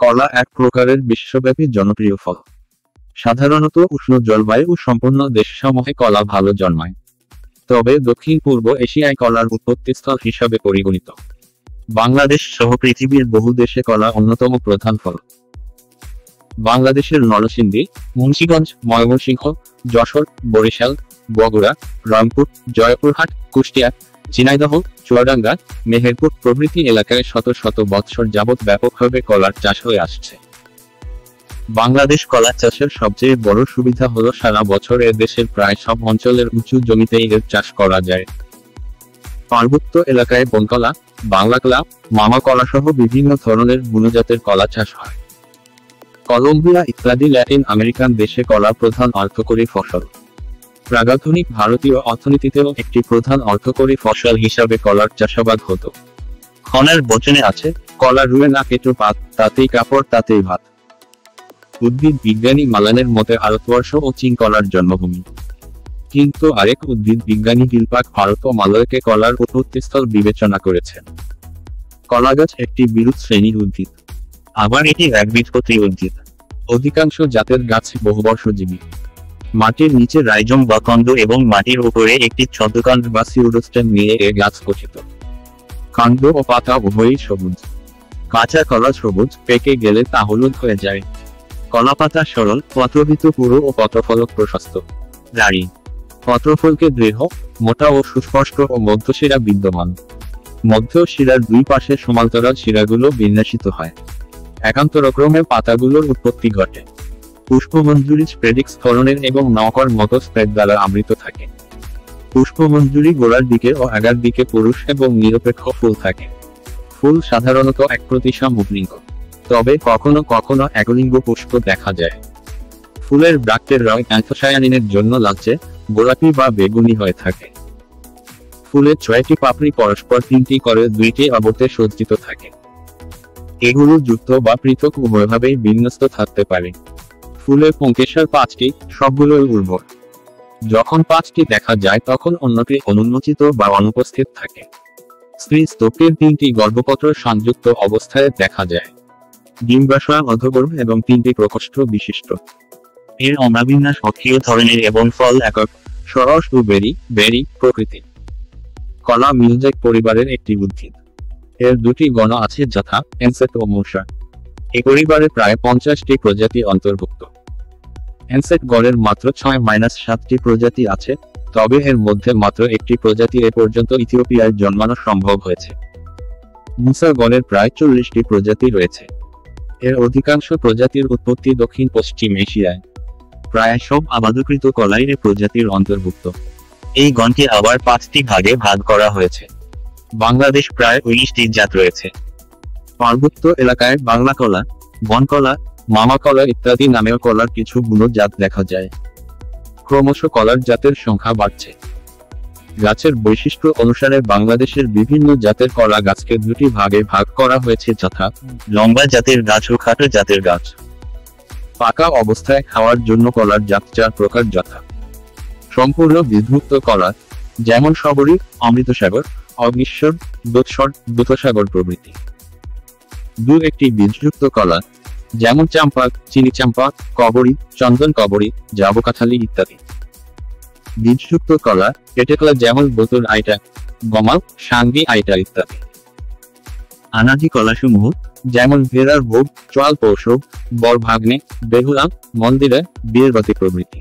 কলা এক প্রকারের বিশ্বব্যাপী জনপ্রিয় ফল। সাধারণত উষ্ণ জলবায়ু সম্পন্ন দেশসমূহে কলা ভালো জন্মায়। তবে দক্ষিণ, পূর্ব এশিয়ায় কলার উৎপত্তিস্থল হিসাবে পরিগণিত। বাংলাদেশ সহ পৃথিবীর বহু দেশে কলা অন্যতম প্রধান ফল। বাংলাদেশের নরসিংদী, মুন্সিগঞ্জ, ময়মনসিংহ, যশোর, বরিশাল, বগুড়া, রংপুর, জয়পুরহাট, কুষ্টিয়া ঝিনাইদহ, চুয়াডাঙ্গা, মেহেরপুর প্রভৃতি এলাকায় শত শত বৎসর যাবৎ ব্যাপকভাবে কলার চাষ হয়ে আসছে। বাংলাদেশ কলা চাষের সবচেয়ে বড় সুবিধা হলো সারা বছর এ দেশের প্রায় সব অঞ্চলের উঁচু জমিতেই এর চাষ করা যায়। পার্বত্য এলাকায় বনকলা বাংলা কলা মামা কলা সহ বিভিন্ন ধরনের গুণজাতের কলা চাষ হয়। কলম্বিয়া ইত্যাদি ল্যাটিন আমেরিকান দেশে কলা প্রধান অর্থকরী ফসল। প্রাগাধুনিক ভারতীয় অর্থনীতিতেও একটি প্রধান অর্থকরী ফসল হিসাবে কলার চাষাবাদ হতো। খনের বচনে আছে, কলা রুয়ে না কেটো পাত তাতেই কাপড়, তাতেই ভাত। উদ্ভিদ বিজ্ঞানী মালানের মতে ভারতবর্ষ ও চীন কলার জন্মভূমি। কিন্তু আরেক উদ্ভিদ বিজ্ঞানী গিলপাক ভারত ও মালয়কে কলার উৎপত্তিস্থল বিবেচনা করেছেন কলা গাছ একটি বিরুৎ শ্রেণির উদ্ভিদ। আবার এটি একবীজপত্রী উদ্ভিদ। অধিকাংশ জাতের গাছ বহুবর্ষজীবী। মাটির নিচে রাইজম বা কন্দ এবং মাটির উপরে একটি ছদ্মকাণ্ড বা সিউডোস্টেম নিয়ে এ গাছ গঠিত। কাণ্ড ও পাতা উভয়ই সবুজ। কাঁচা কলা সবুজ, পেকে গেলে তা হলুদ হয়ে যায়। কলাপাতা সরল পত্রভিত পুরো ও পত্রফলক প্রশস্ত। দাড়ি পত্রফলকে দৃঢ়, মোটা ও সুস্পষ্ট ও মধ্যশিরা বিদ্যমান। মধ্য শিরার দুই পাশে সমান্তরাল শিরাগুলো বিন্যাসিত হয়। একান্তরক্রমে পাতাগুলোর উৎপত্তি ঘটে। পুষ্পমঞ্জুরি স্প্রেডিক্স ধরনের এবং নকর মতো স্প্রেড দ্বারা আবৃত থাকে। পুষ্পমঞ্জুরি গোড়ার দিকে ও আগার দিকে পুরুষ এবং নিরপেক্ষ ফুল থাকে। ফুল সাধারণত এক প্রতিসম উপলিঙ্গ তবে কখনো কখনো একলিঙ্গ পুষ্প দেখা যায়। ফুলের ব্রাক্টের রং অ্যান্থোসায়ানিনের জন্য লালচে, গোলাপি বা বেগুনি হয়ে থাকে। ফুলের ছয়টি পাপড়ি পরস্পর তিনটি করে দুইটি আবর্তে সজ্জিত থাকে। এগুলো যুক্ত বা পৃথক উভয়ভাবেই বিন্যস্ত থাকতে পারে। ফুলের পঙ্কেশ্বর পাঁচটি, সবগুলোই উর্বর। যখন পাঁচটি দেখা যায় তখন অন্যটি অনুন্মোচিত বা অনুপস্থিত থাকে। স্ত্রী স্তোকের তিনটি গর্ভপত্র সংযুক্ত অবস্থায় দেখা যায়। ডিম্বাশয় অধগর্ভ এবং তিনটি প্রকোষ্ঠ বিশিষ্ট। এর অনাবিন্যাস অক্ষীয় ধরনের এবং ফল একক, সরস ও বেরি বেরি প্রকৃতি। কলা মিউজিক পরিবারের একটি উদ্ভিদ। এর দুটি গণ আছে যথা, এনসেট ও মূষা এ পরিবারে প্রায় পঞ্চাশটি প্রজাতি অন্তর্ভুক্ত। এনসেট গড়ের মাত্র ছয় মাইনাস সাতটি প্রজাতি আছে, তবে এর মধ্যে মাত্র একটি প্রজাতি এ পর্যন্ত ইথিওপিয়ায় জন্মানো সম্ভব হয়েছে। মুসা গণের প্রায় চল্লিশটি প্রজাতি রয়েছে। এর অধিকাংশ প্রজাতির উৎপত্তি দক্ষিণ পশ্চিম এশিয়ায়। প্রায় সব আবাদকৃত কলাই এ প্রজাতির অন্তর্ভুক্ত। এই গণকে আবার পাঁচটি ভাগে ভাগ করা হয়েছে। বাংলাদেশ প্রায় উনিশটি জাত রয়েছে। পার্বত্য এলাকায় বাংলা কলা, বনকলা মামা কলা ইত্যাদি নামেও কলার কিছু গুণ জাত দেখা যায়। ক্রমশ কলার জাতের সংখ্যা বাড়ছে। গাছের বৈশিষ্ট্য অনুসারে বাংলাদেশের বিভিন্ন জাতের কলা গাছকে দুটি ভাগে ভাগ করা হয়েছে যথা লম্বা জাতের গাছ ও খাটো জাতের গাছ। পাকা অবস্থায় খাওয়ার জন্য কলার জাত চার প্রকার যথা। সম্পূর্ণ বীজমুক্ত কলা, যেমন সবরী, অমৃতসাগর, অগ্নিশ্বর দোৎসর দুতসাগর প্রভৃতি। দু একটি বীজযুক্ত কলা যেমন চাম্পাক, চিনি চাম্পাক, কবরী, চন্দন কবরী জাবকাথালি ইত্যাদি। বীজযুক্ত কলা পেটেকলা যেমন বোতল আইটা গমাল সাঙ্গি আইটা ইত্যাদি। আনাজি কলাসমূহ, যেমন ভেরার ভোগ, চোয়াল পৌষ বর ভাগ্নে বেহুলা, মন্দিরে, বীরবাতি প্রভৃতি।